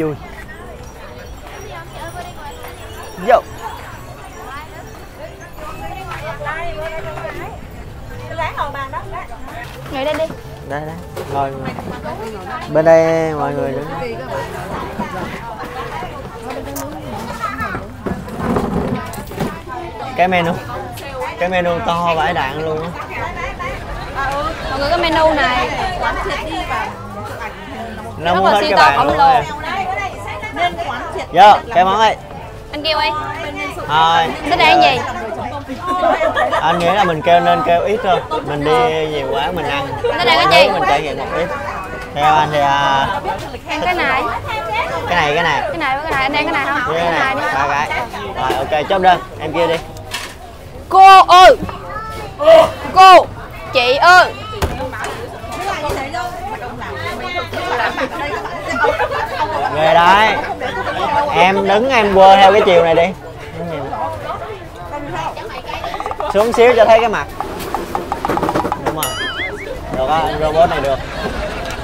vui. Yo. ngồi đây đi. Đây đây. Ngồi. Ngồi. bên đây mọi người đứng. Cái menu. Cái menu to vãi đạn luôn á. Mọi người có menu này. Nó Rất muốn là hết siêu cái to bàn khổng luôn vô cái món ấy. Anh kêu thôi. Sẽ đây cái gì? Anh nghĩ là mình kêu nên kêu ít thôi. Mình đi nhiều quá mình ăn. Cái này cái gì? mình trải nghiệm một ít. Theo anh thì à, ăn cái này. Cái này cái này. Cái này với cái này. Anh ăn cái này không? Cái này. Đi ba cái rồi ok chốt đơn. Em kia đi. Cô ơi. Cô. Chị ơi về đấy. Em đứng em quơ theo cái chiều này đi. Xuống xíu cho thấy cái mặt. Đúng rồi. Được á anh robot này được.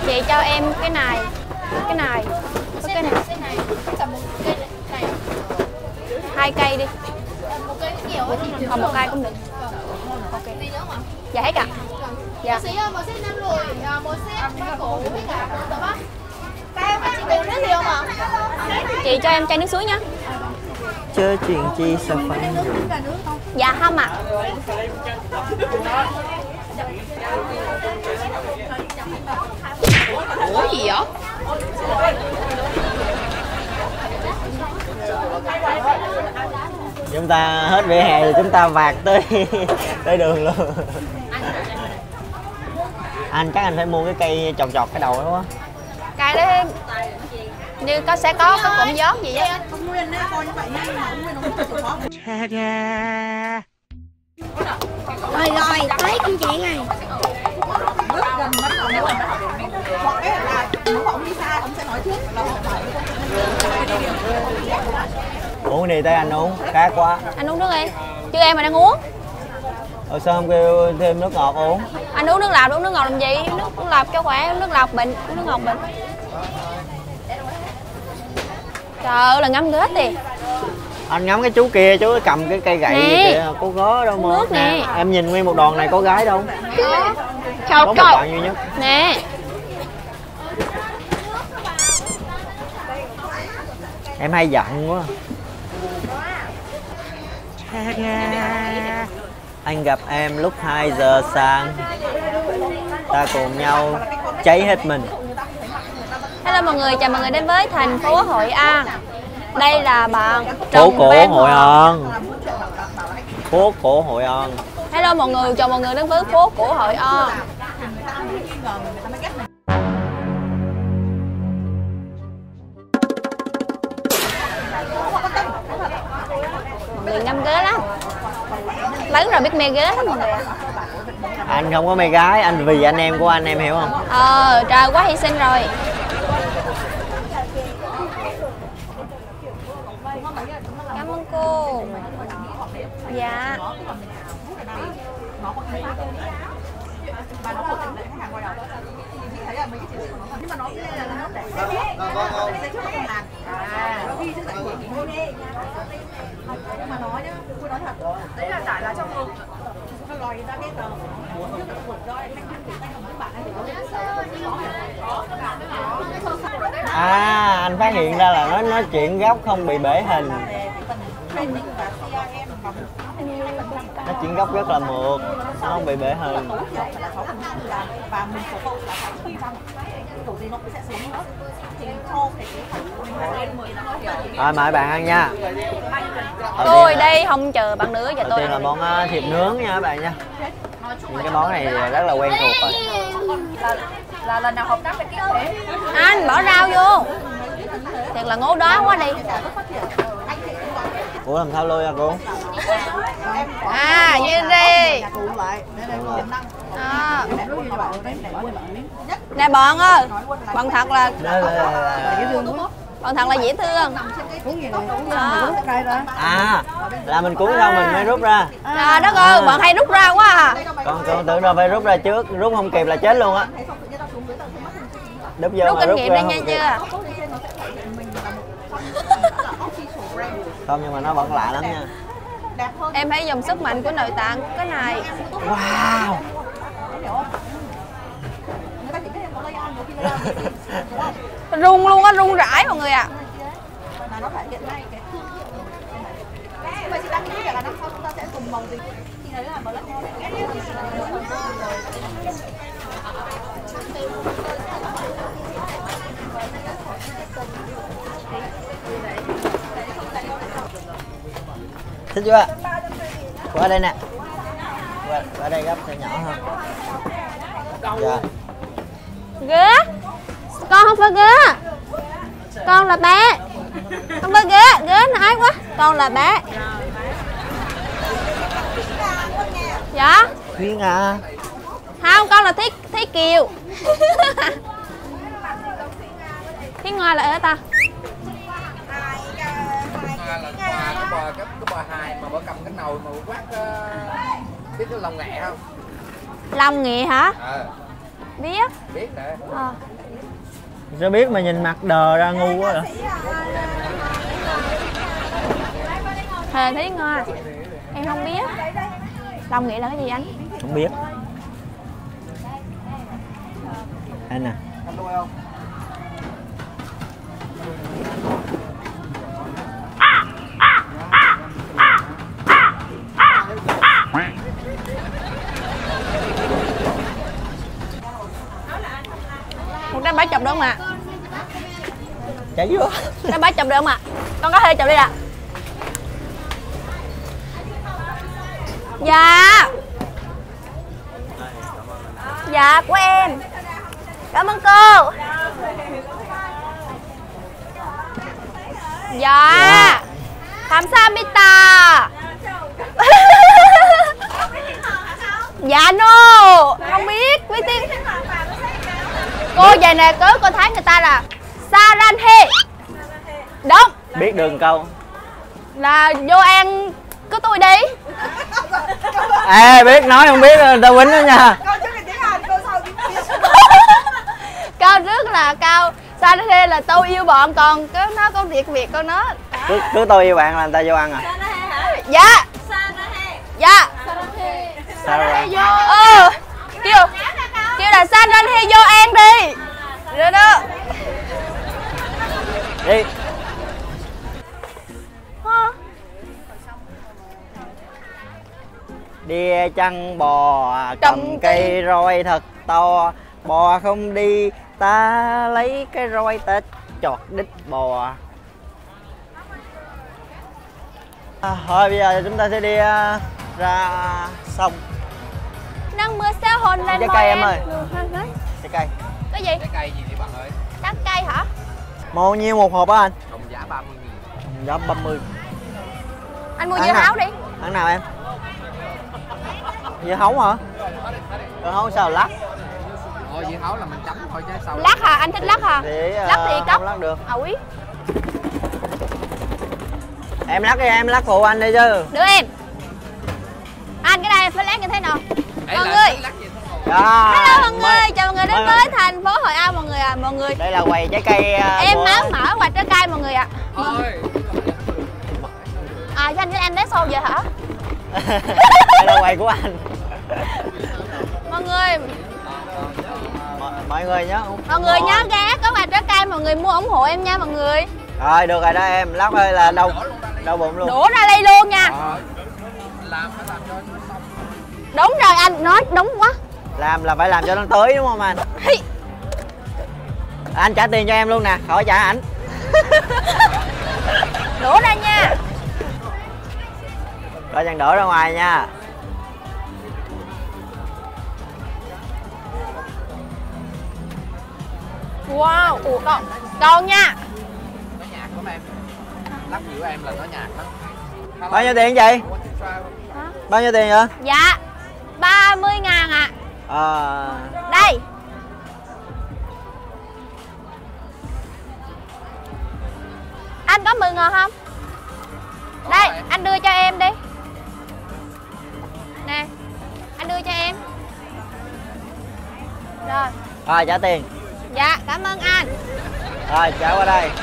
Chị cho em cái này. Cái này. Với cái này. Hai cây đi. Còn một cây cũng được. Ok. Dạ hết ạ dạ. Xí ơi, một set năm lùi, à, một set ba củ với cả. Một tập Chị cần nước gì không ạ? chị cho em chai nước suối nha chơi chuyện chi sao phải dạ không ạ. Ủa gì vậy? Chúng ta hết vỉa hè thì chúng ta vạt tới tới đường luôn. Anh chắc anh phải mua cái cây chọc chọc cái đầu đó quá. Cây đấy như có sẽ có cái cụm gió gì á. không nguyên coi như vậy nhưng mà không nguyên Rồi rồi, tới công chuyện này rất gần bắt đầu nữa hoặc cái là nếu mà ông đi xa ông sẽ nói trước là họ phải uống đi tới anh uống khát quá. Anh uống nước đi. Chứ em mà đang uống. Rồi sao không kêu thêm nước ngọt uống? Anh uống nước lọc uống nước ngọt làm gì? Nước, nước lọc cho khỏe uống nước lọc bệnh uống nước ngọt bệnh trời ơi là ngâm hết đi anh ngắm cái chú kia chú cầm cái cây gậy Nè. gì kìa có có đâu mà Nước nè. em nhìn nguyên một đoàn này có gái đâu. Trời có một bạn duy nhất. Nè. Em hay giận quá. Anh gặp em lúc 2 giờ sáng. Ta cùng nhau cháy hết mình hello mọi người chào mọi người đến với thành phố hội an. Đây là bạn phố cổ hội an. Phố cổ hội an. Hello mọi người chào mọi người đến với phố cổ hội an. Mọi người ngâm ghế lắm. Lớn rồi biết mê ghế lắm mọi người ạ. anh không có mê gái anh vì anh em của anh em hiểu không? Ờ trời quá hy sinh rồi cảm ơn cô. Dạ. Nhưng mà nó là nó để sẽ trước không làm à nó ghi chứ tại vì nhưng mà nói nhá tôi nói thật. Đấy là giải là trong ngực à anh phát hiện ra là nó nói chuyện gốc không bị bể hình training và CRM và nó chuyển gốc rất là mượt nó không bị bể hình là là và mình là kiểu gì nó cũng sẽ xuống nữa. Thì cho cái là rồi mời bạn ăn nha. Tôi đây không chờ bạn nữa giờ đầu tôi tiên là món ờ, thịt nướng nha các bạn nha. Những cái món này rất là quen thuộc rồi. Là lần nào hợp tác với cái thế? Anh bỏ rau vô. Thiệt là ngố đó quá đi. Ủa làm sao lôi ra cô à năng à. nè bọn ơi bọn thật là Đó bọn thật là dễ thương. À, à là mình cuốn xong mình mới rút ra. Trời đất ơi bọn hay rút ra quá à. Còn con tưởng đâu phải rút ra trước rút không kịp là chết luôn á. Đúp vô rút kinh nghiệm đi nha chưa? Không nhưng mà nó vẫn lạ lắm nha em hãy dùng sức mạnh của nội tạng của cái này. Wow. Rung luôn á rung rãi mọi người ạ. Là nó thể hiện ngay cái thương hiệu nhưng mà chị đang nghĩ là năm sau chúng ta sẽ dùng màu gì thì đấy là black thích chưa? Qua đây nè. Qua, qua đây gấp cho nhỏ hơn. Dạ. Ghế con không phải ghế con là bé. Không phải ghế ghế nãy quá. Con là bé. Dạ. Khuyên à không con là thiết thiết kiều. Thiết ngoa là ở ta Hoa cái bò cái cái bò hai mà bò cầm cái nồi mà quát uh, biết cái lòng nghệ không? lòng nghệ hả Ờ, biết biết nè. Ờ. sao biết mà nhìn mặt đờ ra ngu quá rồi Hề Thúy Ngoa Em không biết Long nghĩa là cái gì anh? không biết anh nè Một trái bá chụp được không ạ? nãy quá. Em bác chụp được không ạ? À? Con có thể chụp đi ạ. À. Dạ. Dạ của em. Cảm ơn cô. Dạ. Kamsamita Dạ no. Không biết. Biết tiếng Cô về nè cứ cô thấy người ta là Saranhe. Đúng biết đường câu. Là vô ăn Có tôi đi. Ê biết nói không biết người ta quýnh đó nha. Câu trước là tiếng Hàn câu sau tiếng Việt. Cao rất là cao Saranhe là tôi yêu bọn Còn cái nó có việc Việt con nó. Cứ, cứ tôi yêu bạn là người ta vô ăn à? Dạ. Dạ. Sao rồi? Ừ Kêu Kêu là Saranhe vô ăn đi. Rồi đó. đi chăn bò cầm Cầm cây roi thật to bò không đi ta lấy cái roi ta chọt đít bò à, thôi bây giờ chúng ta sẽ đi à, ra sông Nắng mưa sẽ hôn lên Trái cây em ơi. Thôi. trái cây Cái gì? Trái cây gì vậy bạn ơi? Trái cây hả? một nhiêu một hộp á anh Đồng giá 30 nghìn. giá 30 Anh mua dưa hấu đi ăn nào em dưa hấu hả? Dưa hấu sao lắc Ôi dưa hấu là mình chấm thôi chứ sao? Lắc hả? Anh thích lắc hả? thì Lắc thì ờ, cốc. lắc được. Ủi em lắc đi em lắc phụ anh đi chứ. Đưa em. Anh cái này phải lát như thế nào? Ấy Mọi người. lắc thôi. Đó, Hello mọi người, chào mọi người đến với thành phố Hội An mọi người à. Mọi người. Đây là quầy trái cây à, Em máu mở quạt trái cây mọi người ạ. Ôi, À cho anh với anh đá xô vậy hả? đây là quầy của anh Mọi người, mọi, người nhớ mọi người nhớ ghé có quạt trái cây mọi người mua ủng hộ em nha mọi người. Rồi được rồi đó em. Lắc ơi là đau đau bụng luôn. Đổ ra đây luôn nha. Ờ. Đúng rồi anh, nói đúng quá. Làm là phải làm cho nó tới đúng không anh? Anh trả tiền cho em luôn nè khỏi trả ảnh. Đổ ra nha. Rồi dàn đổ ra ngoài nha Wow, ủa còn, còn nha Nó nhạt lắm em. Lắc nhiều em là nó nhạt lắm. bao nhiêu tiền chị bao nhiêu tiền vậy Dạ 30 ngàn ạ ờ Đây Anh có 10 ngàn không? Đây, rồi. anh đưa cho em đi Nè Anh đưa cho em Rồi rồi trả tiền Dạ, cảm ơn anh. Rồi trả qua đây.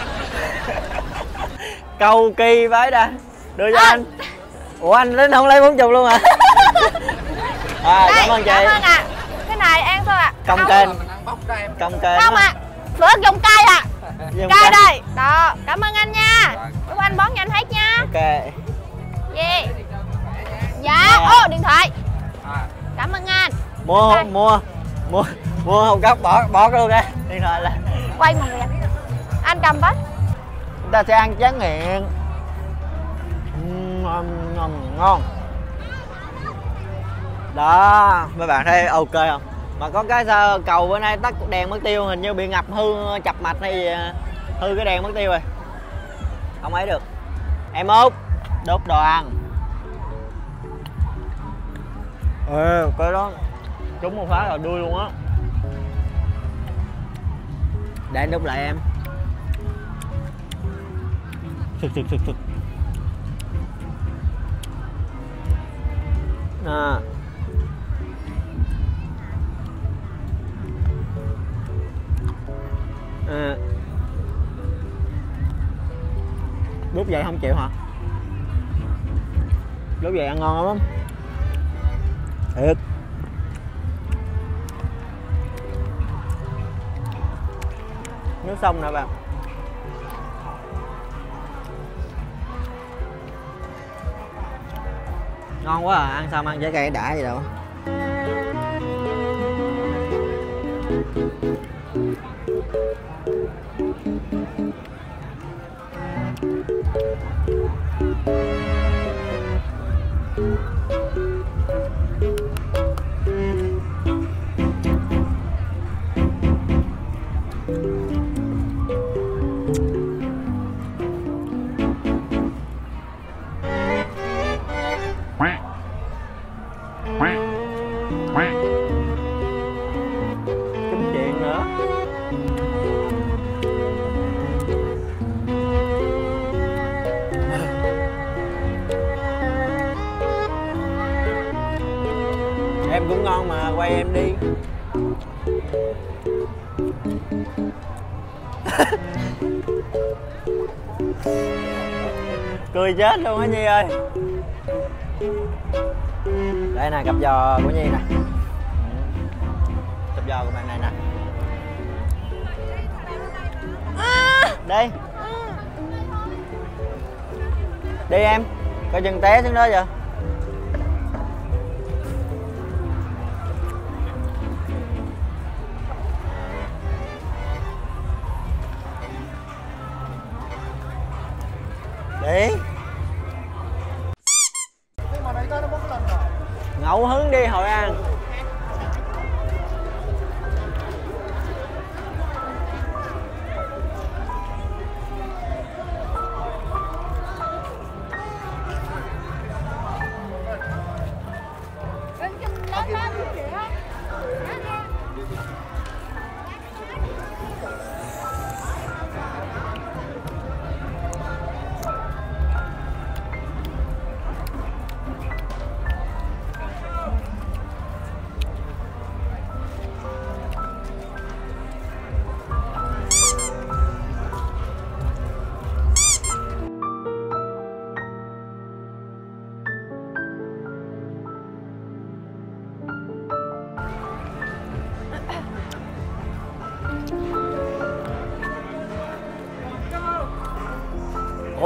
Câu kỳ vãi đà đưa cho À. anh. Ủa anh đến không lấy bốn chục luôn hả? À, đây cảm ơn chị. cảm ơn ạ. Cái này ăn thôi ạ. Công Không- kênh. Mình ăn bóc ra em. Công kênh không ạ. Phước dùng cay ạ. Dùng cay cay. đây. Đó cảm ơn anh nha. Lúc anh bón cho anh hết nha. Ok. Yeah dạ Dạ. ô điện thoại. À, cảm ơn anh. Mua Đây. mua mua mua một góc bỏ bỏ cái luôn đây điện thoại là quay mọi người ạ. anh cầm với chúng ta sẽ ăn tráng miệng. Ngon ngon ngon. Đó mấy bạn thấy ok không? Mà có cái sao cầu bữa nay tắt đèn mất tiêu hình như bị ngập hư chập mạch hay gì hư cái đèn mất tiêu rồi. Không ấy được. Em út đốt đồ ăn. Ừ cái đó trúng một phát là đuôi luôn á. Để anh đúc lại em. Thực thực thực thực à. à. đút vậy không chịu hả? Đút vậy ăn ngon lắm. Thiệt nước sông nè bạn ngon quá à ăn xong ăn trái cây đã gì đâu Thank you. Em cũng ngon mà, quay em đi. Cười chết luôn á nhi ơi. Đây nè, cặp giò của nhi nè. Cặp giò của bạn này nè. Đi đi em, coi chừng té xuống đó giờ. Đi ngẫu hứng đi hội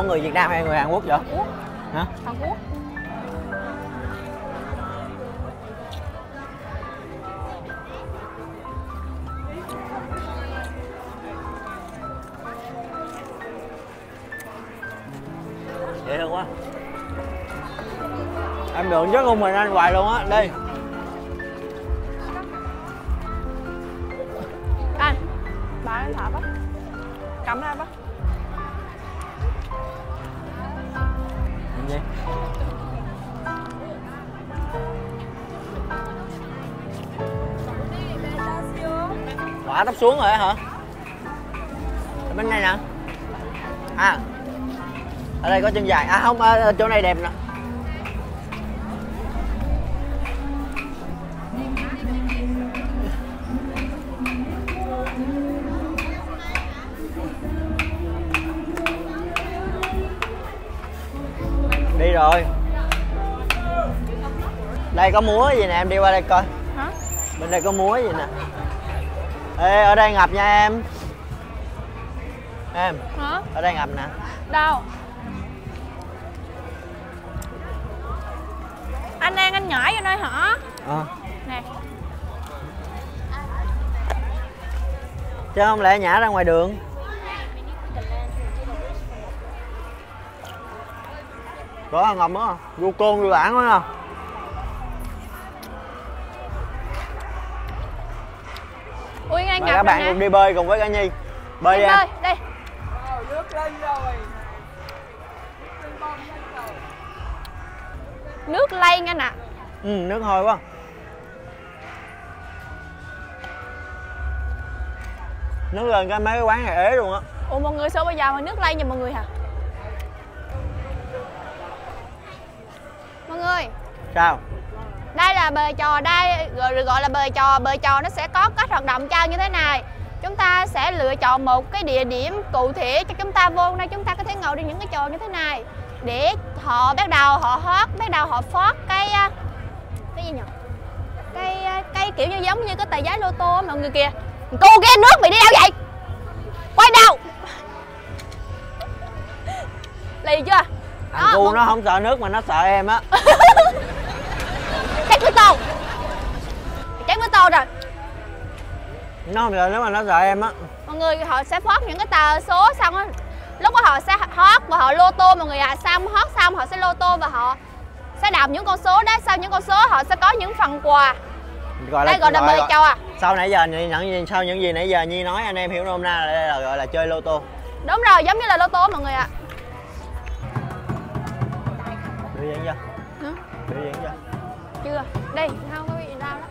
người Việt Nam hay người Hàn Quốc vậy? Quốc. Hả? Hàn Quốc Dễ thương quá Em đường trước con mình ăn hoài luôn á, đi xuống rồi hả? Ở bên này nè. À ở đây có chân dài. À không ở chỗ này đẹp nè. Đi rồi. Đây có múa gì nè em đi qua đây coi. Hả? bên đây có múa gì nè ê ở đây ngập nha em. Em hả? ở đây ngập nè. Đâu? Anh An anh nhảy vô đây hả? Ờ. Nè. Chứ không lẽ nhả ra ngoài đường? Có thằng ngầm á vô côn vô bản quá nè các bạn rồi cùng nè đi bơi cùng với cả nhi. Bơi đi Đi em bơi đây. Nước lên rồi nước lây anh ạ. Ừ nước hôi quá. Nước lên cái mấy cái quán này ế luôn á. Ủa mọi người sao bây giờ mà nước lây nha mọi người hả? Mọi người sao là bờ trò đây gọi gọi là bờ trò bờ trò nó sẽ có cách hoạt động cho như thế này. Chúng ta sẽ lựa chọn một cái địa điểm cụ thể cho chúng ta vô đây chúng ta có thể ngồi đi những cái trò như thế này. Để họ bắt đầu họ hót bắt đầu họ phót cái à, cái gì nhỉ? Cái à, cái kiểu như giống như cái tờ giấy lô tô mọi người kìa. Cô kia nước bị đi đâu vậy? Quay đầu. Lì chưa? Thằng Đó, cu nó không sợ nước mà nó sợ em á chắc với tô chắc với tô rồi. Nó không sợ nước mà nó sợ em á. Mọi người họ sẽ phót những cái tờ số xong á. Lúc đó họ sẽ hót và họ lô tô mọi người à xong hót xong họ sẽ lô tô và họ sẽ đọc những con số đó. Sau những con số họ sẽ có những phần quà. Gọi là đây gọi là bơi châu à sau nãy giờ gì sau những gì nãy giờ nhi nói anh em hiểu nôm na là đây là gọi là chơi lô tô. Đúng rồi giống như là lô tô mọi người ạ. Biểu diễn chưa? Biểu diễn chưa chưa? Đi không có bị đau đó?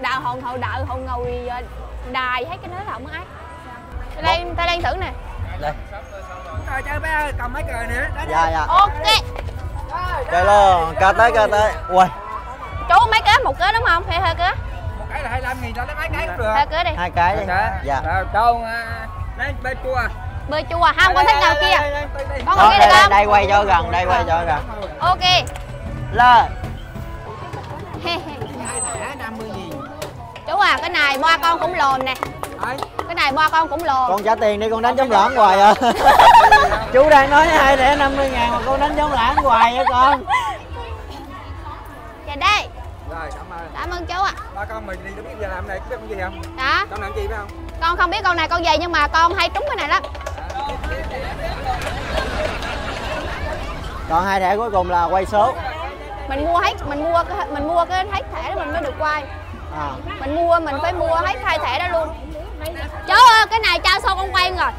Đạo hồn hậu đạo hồn ngồi đài thấy cái đó là không ấy ta đang ta đang thử nè. Đây. Cờ chơi bé ơi, cầm mấy cờ nữa Đó, dạ dạ. Ok. Chơi luôn ca tới ca tới. Ui chú mấy kế một kế đúng không? Hay hai kế Một cái là 25 nghìn cho lấy mấy cái cũng được. Hai kế đi. Hai cái đi. Dạ. Rồi, con à, lấy bê chua. Bơi chua không con thích nào kia? con kia đây, được đây, không? đây quay cho gần đây quay cho gần. Ok. Lên Hai thẻ 50 nghìn. Chú à cái này ba con cũng lồn nè. Cái này ba con cũng lồn. Con trả tiền đi con đánh chống lãng hoài à. Chú đang nói hai thẻ 50 ngàn mà con đánh chống lãng hoài á con. Dạ đây. Rồi, cảm ơn. Cảm ơn chú ạ. Ba con mình đi đâu biết giờ làm này, biết con gì không? đó Con làm gì phải không? con không biết con này con gì nhưng mà con hay trúng cái này lắm. Còn hai thẻ cuối cùng là quay số mình mua hết mình mua mình mua cái hết thẻ đó mình mới được quay. À. mình mua mình phải mua hết hai thẻ đó luôn. Chú ơi cái này cho sao con quay rồi